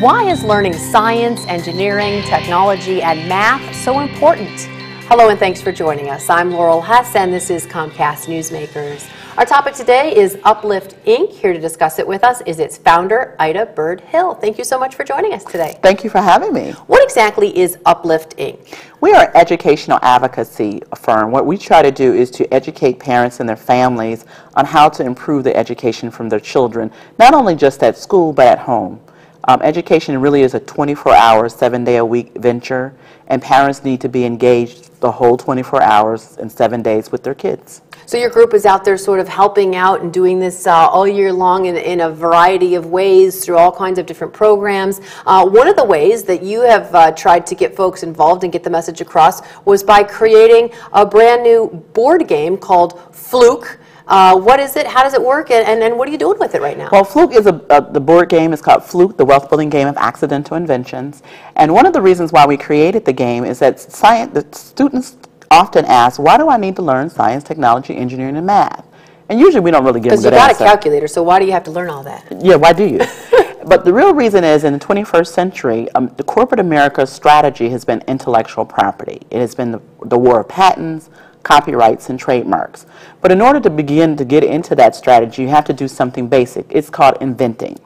Why is learning science, engineering, technology, and math so important? Hello and thanks for joining us. I'm Laurel Hess and this is Comcast Newsmakers. Our topic today is Uplift Inc. Here to discuss it with us is its founder, Ida Byrd-Hill. Thank you so much for joining us today. Thank you for having me. What exactly is Uplift Inc.? We are an educational advocacy firm. What we try to do is to educate parents and their families on how to improve the education from their children, not only just at school, but at home. Um, education really is a 24-hour, seven-day-a-week venture, and parents need to be engaged the whole 24 hours and seven days with their kids. So your group is out there sort of helping out and doing this uh, all year long in, in, a variety of ways through all kinds of different programs. Uh, one of the ways that you have uh, tried to get folks involved and get the message across was by creating a brand new board game called Fluke. Uh, what is it? How does it work? And, and, and, what are you doing with it right now? Well, Fluke is a, a, the board game is called Fluke, the wealth building game of accidental inventions. And one of the reasons why we created the game is that science, the students often ask, why do I need to learn science, technology, engineering, and math? And usually we don't really give them Because you got answer. a calculator, so why do you have to learn all that? Yeah, why do you? but the real reason is in the 21st century, um, the corporate America's strategy has been intellectual property. It has been the, the war of patents, copyrights, and trademarks. But in order to begin to get into that strategy, you have to do something basic. It's called inventing.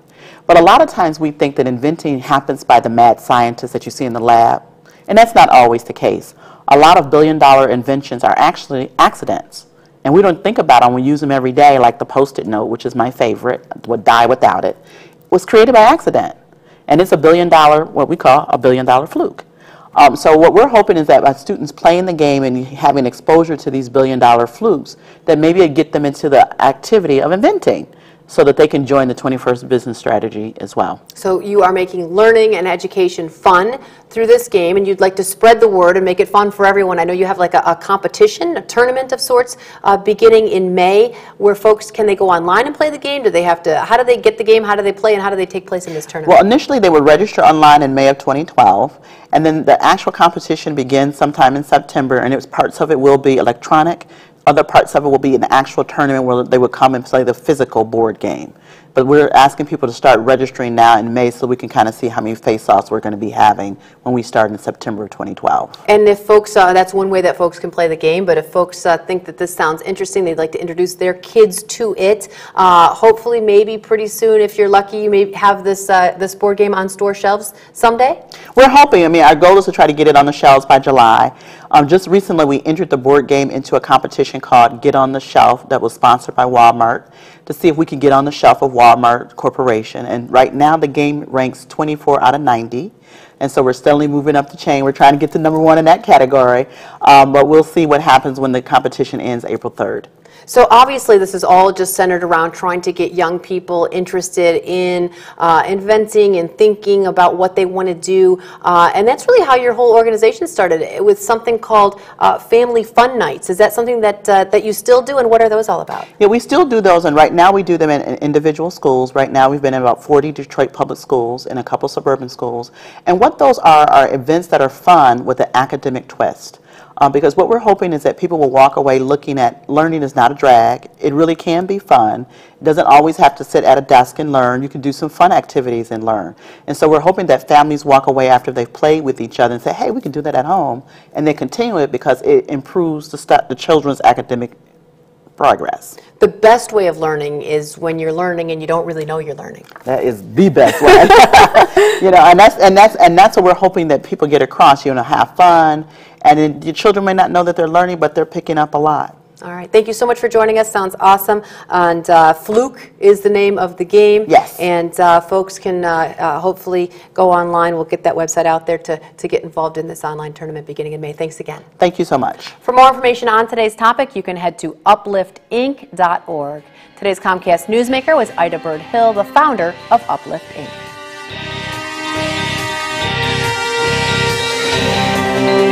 But a lot of times we think that inventing happens by the mad scientists that you see in the lab, and that's not always the case. A lot of billion dollar inventions are actually accidents. And we don't think about them, we use them every day, like the post-it note, which is my favorite, would die without it, was created by accident. And it's a billion dollar, what we call a billion dollar fluke. Um, so what we're hoping is that by students playing the game and having exposure to these billion dollar flukes, that maybe it get them into the activity of inventing so that they can join the 21st business strategy as well. So you are making learning and education fun through this game, and you'd like to spread the word and make it fun for everyone. I know you have like a, a competition, a tournament of sorts, uh, beginning in May, where folks can they go online and play the game? Do they have to? How do they get the game? How do they play? And how do they take place in this tournament? Well, initially they would register online in May of 2012, and then the actual competition begins sometime in September, and it parts of it will be electronic other parts of it will be an actual tournament where they would come and play the physical board game. But we're asking people to start registering now in May so we can kind of see how many face-offs we're going to be having when we start in September of 2012. And if folks, uh, that's one way that folks can play the game, but if folks uh, think that this sounds interesting, they'd like to introduce their kids to it, uh, hopefully maybe pretty soon, if you're lucky, you may have this, uh, this board game on store shelves someday? We're hoping. I mean, our goal is to try to get it on the shelves by July. Um, just recently, we entered the board game into a competition called Get on the Shelf that was sponsored by Walmart to see if we could get on the shelf of Walmart Corporation. And right now, the game ranks 24 out of 90. And so we're steadily moving up the chain. We're trying to get to number one in that category. Um, but we'll see what happens when the competition ends April 3rd. So obviously this is all just centered around trying to get young people interested in uh, inventing and thinking about what they want to do. Uh, and that's really how your whole organization started with something called uh, Family Fun Nights. Is that something that, uh, that you still do and what are those all about? Yeah, we still do those and right now we do them in, in individual schools. Right now we've been in about 40 Detroit public schools and a couple suburban schools. And what those are are events that are fun with an academic twist. Um, because what we're hoping is that people will walk away looking at learning is not a drag. It really can be fun. It doesn't always have to sit at a desk and learn. You can do some fun activities and learn. And so we're hoping that families walk away after they've played with each other and say, hey, we can do that at home. And they continue it because it improves the, the children's academic progress. The best way of learning is when you're learning and you don't really know you're learning. That is the best way. you know, and that's and that's and that's what we're hoping that people get across. You know, have fun, and then your children may not know that they're learning, but they're picking up a lot. All right. Thank you so much for joining us. Sounds awesome. And uh, Fluke is the name of the game. Yes. And uh, folks can uh, uh, hopefully go online. We'll get that website out there to, to get involved in this online tournament beginning in May. Thanks again. Thank you so much. For more information on today's topic, you can head to upliftinc.org. Today's Comcast Newsmaker was Ida Byrd-Hill, the founder of Uplift Inc. Thank you.